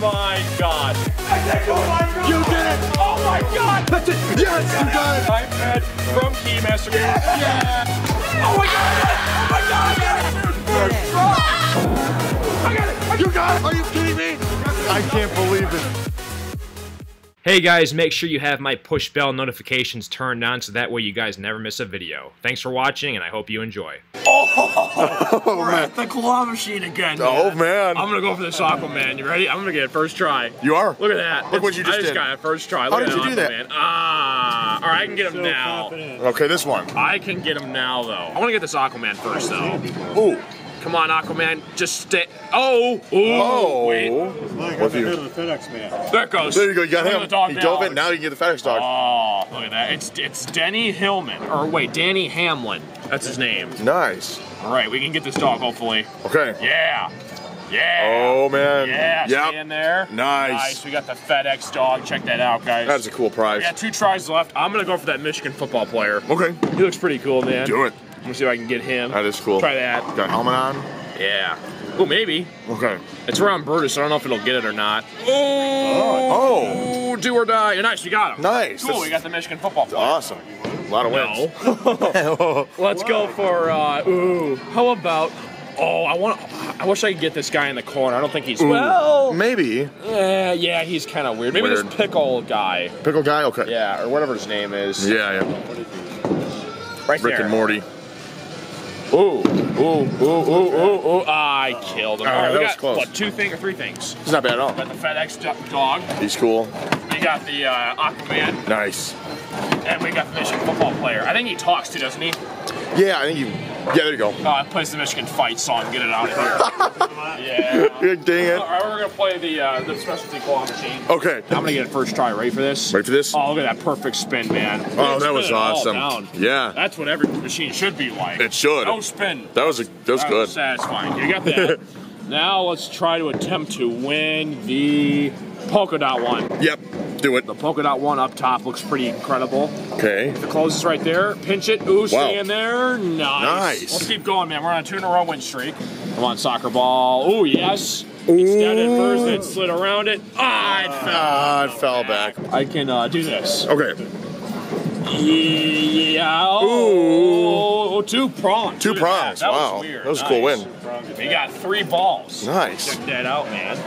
my god. You did it! Oh my god! That's it! Yes, you got it! iPad from Keymaster. Yeah! Oh my god! Oh my god! I got it! I You got it! Are you kidding me? I can't believe it. Hey guys, make sure you have my push bell notifications turned on so that way you guys never miss a video. Thanks for watching and I hope you enjoy. Oh, man. The claw machine again. Oh, man. I'm gonna go for this Aquaman. You ready? I'm gonna get it first try. You are? Look at that. Look what you I just just did. got it first try. How Look did you do that? Aquaman. Ah. All right, I can get him now. Okay, this one. I can get him now, though. I want to get this Aquaman first, though. Ooh. Come on, Aquaman. Just stay. Oh. Ooh. Oh. Wait. What you? the FedEx man. There it goes. There you go. You got Look at him. the dog He now. dove it. Now you can get the FedEx dog. Oh, look at that. It's it's Denny Hillman. Or wait, Denny Hamlin. That's his name. Nice. All right, we can get this dog, hopefully. Okay. Yeah. Yeah. Oh, man. Yeah, Yep. stay in there. Nice. Nice. We got the FedEx dog. Check that out, guys. That's a cool prize. we got two tries left. I'm gonna go for that Michigan football player. Okay. He looks pretty cool, man. Do it. I'm gonna see if I can get him. That is cool. Try that. Got on? Yeah. Oh, maybe. Okay. It's around Brutus, so I don't know if it'll get it or not. Oh. Oh, do or die. Nice, you got him. Nice. Cool, That's we got the Michigan football player. Awesome. A lot of wins. No. Let's go for, uh, ooh, how about, oh, I want, I wish I could get this guy in the corner. I don't think he's, well, Maybe. eh, yeah, he's kind of weird. Maybe Weird. this pickle guy. Pickle guy? Okay. Yeah, or whatever his name is. Yeah, yeah. Right Rick there. and Morty. Ooh, ooh, ooh, ooh, ooh, ooh. I killed him. All right, that we was got, close. what, two things or three things? He's not bad at all. We got the FedEx dog. He's cool. We got the uh, Aquaman. Nice. And we got the Michigan football player. I think he talks too, doesn't he? Yeah, I think you. Yeah, there you go. Oh, I plays the Michigan fight song. Get it out of here. Dang it. All right, we're gonna play the uh, the specialty claw machine. Okay. I'm gonna get it first try. Ready for this? Ready for this? Oh, look at that perfect spin, man. Oh, that was Spin it all awesome. Yeah. That's what every machine should be like. It should. No spin. That was a, that was That good. satisfying. You got that. now let's try to attempt to win the polka dot one. Yep. Do it. The polka dot one up top looks pretty incredible. Okay. The closes right there. Pinch it. Ooh, stay in there. Nice. Nice. Let's keep going, man. We're on a two in a row win streak. Come on, soccer ball. Oh, yes. He stepped in first, then slid around it. Ah, it fell. Ah, it fell back. I can uh, do this. Okay. Yeah. Oh, two prongs. Two Look at that. prongs. That Wow. was weird. That was a cool Nice. win. We got three balls. Nice. Check that out, man.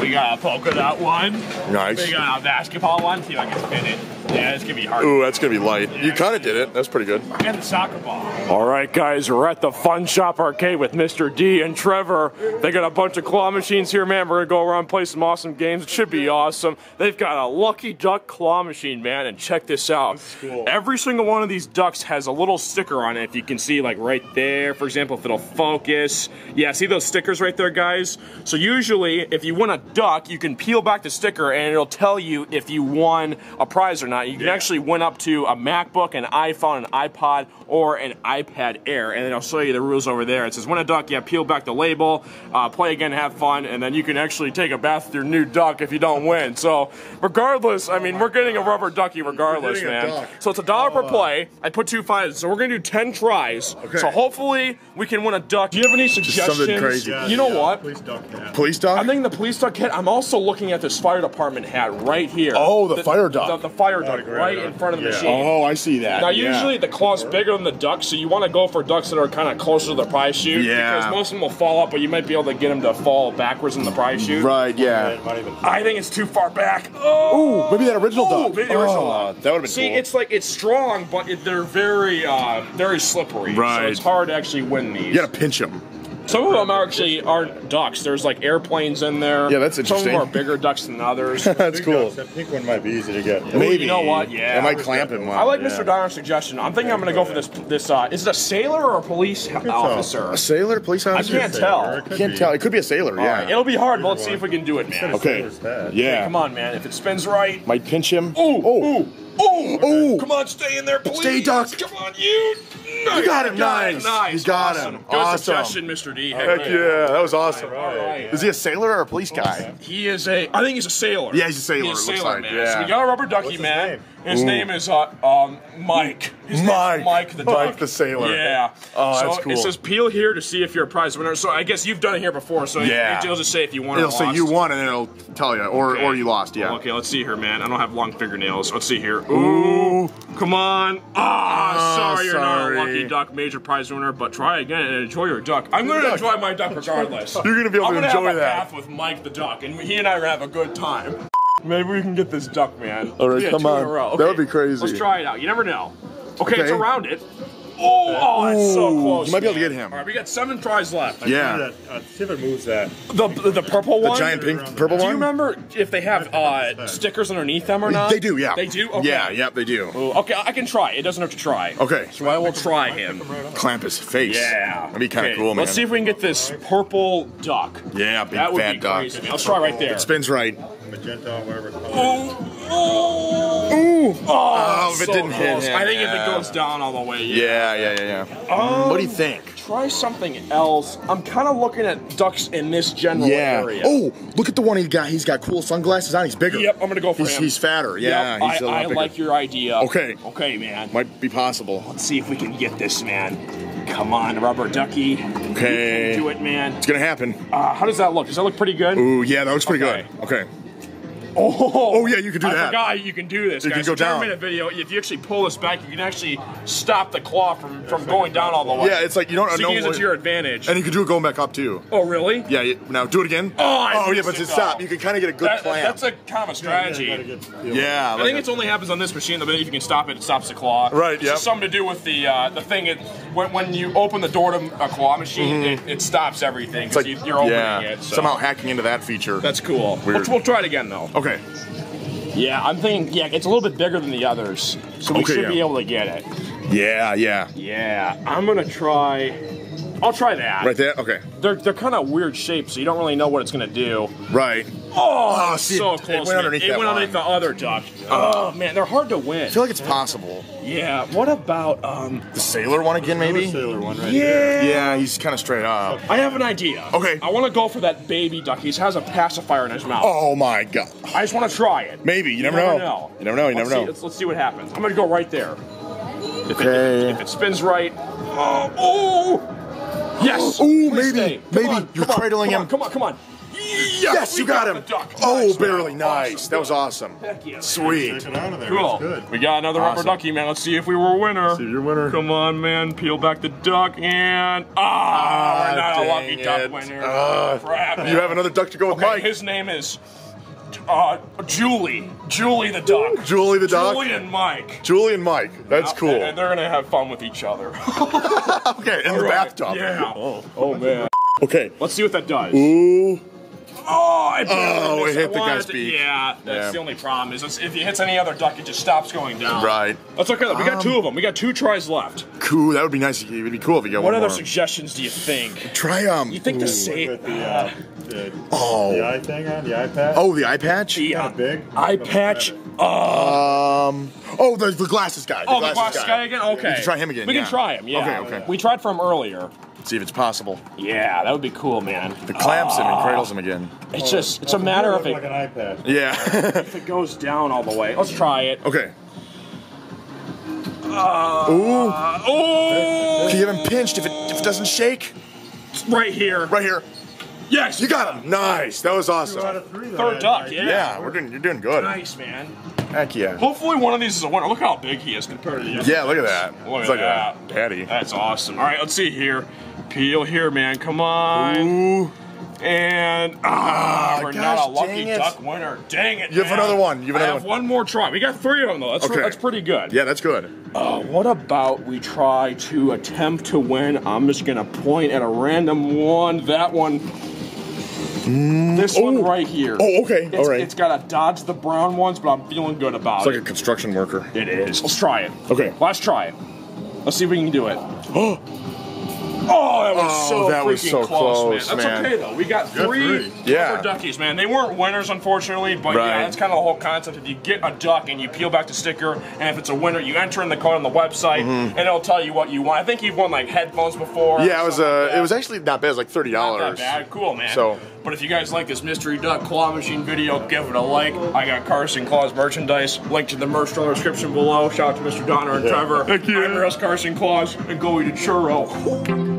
We got a polka dot one. Nice. We got a basketball one. See if I can spin it. Yeah, it's gonna be hard. Ooh, that's gonna be light. You kind of did it. That's pretty good. And the soccer ball. All right, guys, we're at the Fun Shop Arcade with Mr. D and Trevor. They got a bunch of claw machines here, man. We're gonna go around and play some awesome games. It should be awesome. They've got a Lucky Duck claw machine, man, and check this out. Every single one of these ducks has a little sticker on it. If you can see, like right there, for example, if it'll focus. Yeah, see those stickers right there, guys? So usually, if you win a duck, you can peel back the sticker and it'll tell you if you won a prize or not. You can actually win up to a MacBook, an iPhone, an iPod, or an iPad Air, and then I'll show you the rules over there. It says win a duck, yeah, peel back the label, uh, play again, have fun, and then you can actually take a bath with your new duck if you don't win. So regardless, I mean, we're getting a rubber ducky regardless, man. duck. So it's a dollar per play. I put two fives, so we're gonna do ten tries. Okay. So hopefully we can win a duck. Do you have any suggestions? something crazy. You know what? Police duck that. Police dog? I'm thinking the police duck hat. I'm also looking at this fire department hat right here. Oh, the fire duck. The, the fire duck right in front of the machine. oh, I see that. Now, Yeah. usually the claw's bigger than the duck, so you want to go for ducks that are kind of closer to the prize chute. Yeah. Because most of them will fall up, but you might be able to get them to fall backwards in the prize chute. Right, yeah. Not even. I think it's too far back. Oh, Ooh, maybe that original Ooh, dog. maybe the original Oh, dog. that would've been See, cool. it's like it's strong, but it, they're very, uh, very slippery. Right. So Right. it's hard to actually win these. You gotta pinch him. Some of them are actually aren't ducks. There's like airplanes in there. Yeah, that's interesting. Some of them interesting. are bigger ducks than others. That's Big cool. ducks, That pink one might be easy to get. Maybe. you know what? Yeah. It might clamp him. I like Yeah. Mr. Donner's suggestion. I'm thinking I'm going to go for this. This uh, is it a sailor or a police officer? A sailor, police officer? I officer? can't tell. It could Can't be. tell. It could be a sailor, yeah. right, it'll be hard, but let's see if we can do it, man. Okay. Sailor's hat. Yeah. Come on, man. If it spins right. Might pinch him. Ooh, Oh. ooh, ooh, Ooh. Come on, stay in there, please. Stay, duck. Come on, you. You got him. Nice. Nice. You got awesome. him. Good Awesome. suggestion, Mr. D. Heck yeah, that was awesome. All right. Is he a sailor or a police guy? He is a. I think he's a sailor. Yeah, he's a sailor, He's a sailor, like, man. yeah. So we got a rubber ducky, man. name? His name is uh, um, Mike. His Mike. Mike the Mike duck. the sailor. Yeah. Oh, so that's cool. It says peel here to see if you're a prize winner. So I guess you've done it here before. So Yeah. it'll just say if you won. It'll say you won, and then it'll tell you, or Okay. or you lost. Yeah. Okay, let's see here, man. I don't have long fingernails. Let's see here. Ooh, come on. Ah, sorry, you're not a lucky duck major prize winner, but try again and enjoy your duck. I'm going to duck. enjoy my duck regardless. You're gonna be able I'm to gonna enjoy have a that. bath with Mike the duck, and he and I are gonna have a good time. Maybe we can get this duck, man. All right, Yeah, come on. a row. That would be crazy. Let's try it out. You never know. Okay, it's around it. Oh, oh, it's so close. you might be able to get him. All right, we got seven tries left. Yeah. Uh, see if it moves that. The the purple one. The giant pink purple one. Do you remember if they have uh, stickers underneath them or not? They do. Yeah. They do. Okay. Yeah. Yeah. They do. Ooh, okay, I can try. It doesn't hurt to try. Okay. So I will try him. Clamp his face. Yeah. That'd be kind of Okay, cool, man. Let's see if we can get this purple duck. Yeah, big that would fat be duck. crazy. man. Let's try right there. It spins right. Magenta, whatever color. Oh, oh, Oh, if it didn't hit him, I think if it goes down all the way, Yeah. Yeah. Yeah. Yeah. Um, what do you think? Try something else. I'm kind of looking at ducks in this general Yeah. area. Oh, look at the one he got. He's got cool sunglasses on. He's bigger. Yep, I'm gonna go for he's, him. He's fatter. Yeah. Yep, he's a I, lot I bigger. like your idea. Okay. Okay, man. Might be possible. Let's see if we can get this, man. Come on, rubber ducky. Okay. Do it, man. It's gonna happen. Uh, how does that look? Does that look pretty good? Ooh, yeah, that looks pretty Okay. good. Okay. Oh, Oh, yeah, you can do I that. forgot you can do this. You guys. can go So during down. minute video, if you actually pull this back, you can actually stop the claw from, from going down all the way. Yeah, it's like you don't so you know can use it to your advantage. And you can do it going back up too. oh, really? Yeah. You, now do it again. Oh, I oh yeah, missed but it, to stop, though. you can kind of get a good That- clamp. that's a kind of a strategy. Gotta get feel. yeah. I think a- it only happens on this machine. The minute if you can stop it, it stops the claw. Right, Yeah. something to do with the uh, the thing. It when, when you open the door to a claw machine, it, it stops everything Mm-hmm. It's like you, are opening yeah, it. So. somehow hacking into that feature. That's cool. Weird. We'll, we'll try it again though. okay. Yeah, I'm thinking. Yeah, it's a little bit bigger than the others, so we Okay, should yeah. be able to get it. Yeah, yeah. Yeah, I'm gonna try. I'll try that. Right there. Okay. They're they're kind of weird shapes, so you don't really know what it's gonna do. Right. Oh, see, so it- it close. went underneath It that went underneath the other duck. Oh man, they're hard to win. I feel like it's possible. Yeah. What about um? The sailor one again, Another maybe. sailor one right there. Yeah. Yeah, he's kind of straight up. I have an idea. Okay. I want to go for that baby duck. He has a pacifier in his mouth. Oh my god. I just want to try it. Maybe you never, know. You never know. You Let's never see, know. Let's, let's see what happens. I'm gonna go right there. If, Okay. it, if it spins right. Oh. oh. Yes. Ooh, Please maybe. stay. Maybe. on, You're come on, cradling come him. On, come on, come. Yes, you got, him. duck. Oh, Nice, barely. Nice. Awesome. That was awesome. Heck yeah. Sweet. Take it out of there. Cool. Good. We got another rubber Awesome. ducky, man. Let's see if we were a winner. See your winner. Come on, man. Peel back the duck and ah, we're not a dang lucky duck winner. Ah. Crap. You have another duck to go with Okay, Mike. his name is uh, Julie. Julie the duck. Julie the duck. Julie and Mike. Julie and Mike. That's cool. And, and they're gonna have fun with each other. okay, in the Right. bathtub. Yeah. Oh. man. Okay. Let's see what that does. Ooh. Oh, I Oh, it hit the guy's to- beak. Yeah, that's Yeah. the only problem. Is if he hits any other duck, it just stops going down. Right. That's okay. though. We got Um, two of them. We got two tries left. Cool. That would be nice. It would be cool if you got What one other more. suggestions do you think? Try um. You think the With same? the, uh, the, Oh. the eye thing on, the iPad. Oh, the eye patch. The uh, big. eye patch. Uh, Um. Oh, the, the glasses guy. oh, the glass guy again. Okay. We can try him again, We yeah. can try him. Yeah. Okay, okay. We tried for him earlier. See if it's possible. Yeah, that would be cool, man. The clamps him and cradles him again. It's just, it's a matter of it, like an iPad. Yeah. if it goes down all the way. Let's try it. okay. Ooh. Uh, oh, Can you have him pinched if it if it doesn't shake? right here. Right here. Yes, You got him. Nice. That was Two out awesome. of three. though. Third duck. I- Yeah. Yeah, we're doing. You're doing good. Nice, man. Heck yeah. Hopefully, one of these is a winner. Look how big he is compared to the other. Yeah, look at that. Look it's at like that. a patty. That's awesome. All right, let's see here. Peel here, man. Come on. Ooh. And ah, we're not a lucky duck winner. Dang it! You have man. another one. You have I have one. one more try. We got three of them though. That's Okay. that's pretty good. Yeah, that's good. Uh, what about we try to attempt to win? I'm just gonna point at a random one. That one. This one right here. Oh, okay. It's, All right. It's got to dodge the brown ones, but I'm feeling good about it. It's like a construction worker. It is. Let's try it. Okay. Let's try it. Let's see if we can do it. Oh, that was Oh, so that freaking was so close, close, man. That's man. okay though. We got three, three. Yeah. duckies, man. They weren't winners, unfortunately, but Right. yeah, that's kind of the whole concept. If you get a duck and you peel back the sticker, and if it's a winner, you enter in the code on the website, and it'll tell you what you want. I think you've won like headphones before. Mm-hmm. Yeah, it was something like uh, it was actually not bad. It was like thirty dollars. bad. Cool, man. So- But if you guys like this Mystery Duck Claw Machine video, give it a like. I got Carson Claws merchandise. Link to the merch in the description below. Shout out to Mr. Donner and Trevor. Thank you. I'm host, Carson Claws, and go eat a churro.